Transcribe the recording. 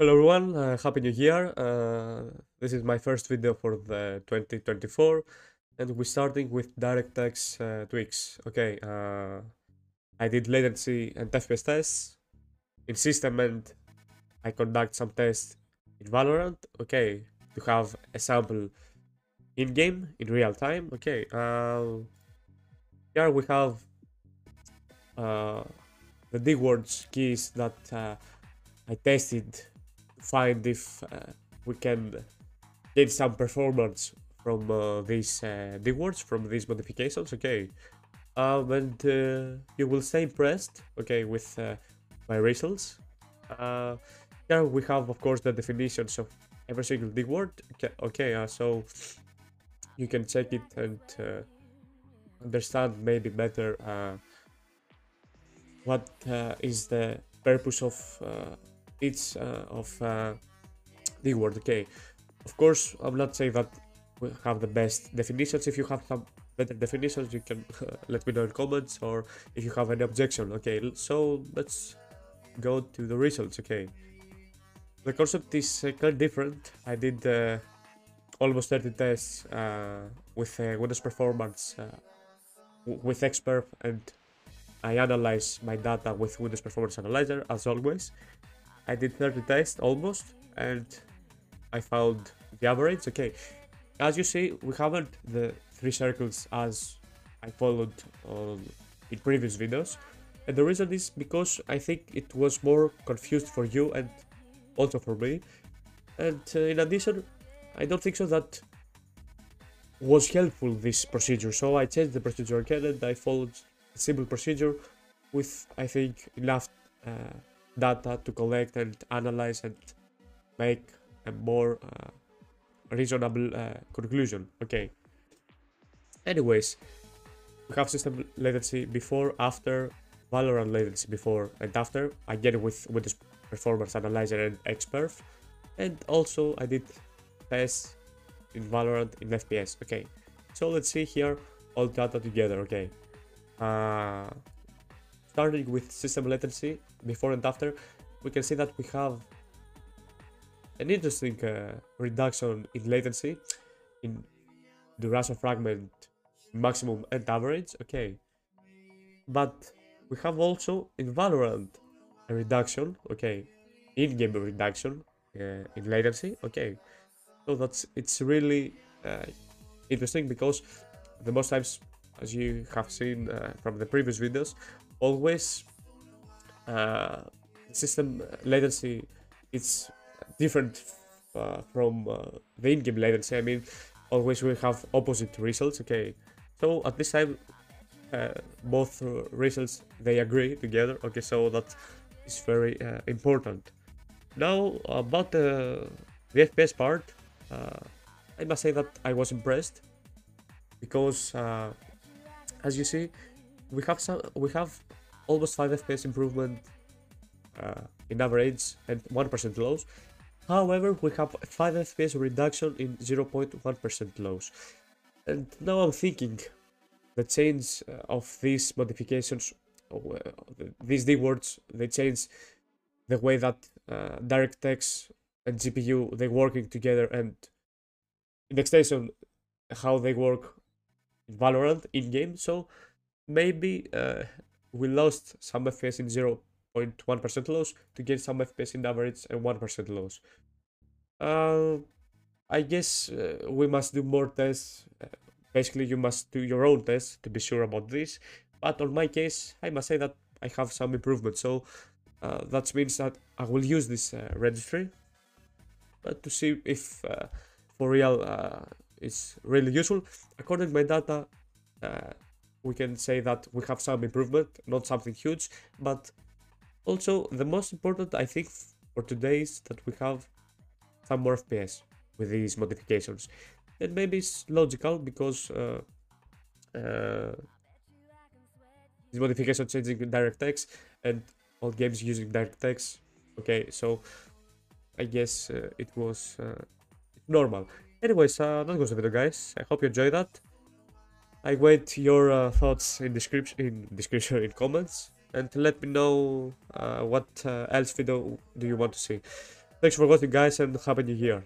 Hello everyone, uh, happy new year. Uh, this is my first video for the 2024 and we're starting with DirectX uh, tweaks. Okay, uh, I did latency and FPS tests in system and I conduct some tests in Valorant. Okay, to have a sample in-game, in real time. Okay, uh, here we have uh, the DWords keys that uh, I tested find if uh, we can get some performance from uh, these uh, DWords, from these modifications, okay. Um, and uh, you will stay impressed, okay, with uh, my results. Uh, here we have, of course, the definitions of every single DWord, okay, okay uh, so you can check it and uh, understand maybe better uh, what uh, is the purpose of each uh, of uh, the word. Okay of course i'm not saying that we have the best definitions. If you have some better definitions you can let me know in comments or if you have any objection. Okay so let's go to the results. Okay the concept is uh, of different. I did uh, almost 30 tests uh, with uh, windows performance with xperf and i analyze my data with windows performance analyzer as always I did 30 tests almost, and I found the average. Okay, as you see, we haven't the three circles as I followed on in previous videos, and the reason is because I think it was more confused for you and also for me. And uh, in addition, I don't think so that was helpful this procedure. So I changed the procedure again, and I followed a simple procedure with I think enough. Uh, data to collect and analyze and make a more uh, reasonable uh, conclusion. Okay. Anyways, we have system latency before, after, Valorant latency before and after. Again with with Windows Performance Analyzer and XPerf. And also I did tests in Valorant in FPS. Okay. So let's see here all data together. Okay. Uh, starting with system latency before and after, we can see that we have an interesting uh, reduction in latency in duration fragment maximum and average. Okay, but we have also in Valorant a reduction. Okay, in-game reduction uh, in latency. Okay, so that's it's really uh, interesting because the most times, as you have seen uh, from the previous videos, always uh, system latency is different uh, from uh, the in-game latency. I mean, always we have opposite results. Okay, so at this time, uh, both results they agree together. Okay, so that is very uh, important. Now about the FPS part, I must say that I was impressed because, as you see, we have some we have almost 5 FPS improvement uh, in average and 1% lows. However, we have 5 FPS reduction in 0.1% lows. And now I'm thinking the change uh, of these modifications, uh, these DWords, they change the way that uh, DirectX and GPU they working together and in extension how they work Valorant in game. So maybe uh, we lost some FPS in 0.1% loss to get some FPS in average and 1% loss. Uh, I guess uh, we must do more tests. Uh, basically, you must do your own tests to be sure about this. But on my case, I must say that I have some improvement. So uh, that means that I will use this uh, registry to see if for real it's really useful. According to my data, uh, we can say that we have some improvement, not something huge, but also the most important I think for today is that we have some more FPS with these modifications. And maybe it's logical because uh, uh, this modification changing DirectX and all games using DirectX. Okay, so I guess uh, it was uh, normal. Anyways, uh, that was the video, guys. I hope you enjoyed that. I wait your uh, thoughts in description, in description, in comments, and let me know uh, what uh, else video do you want to see. Thanks for watching guys and happy new year.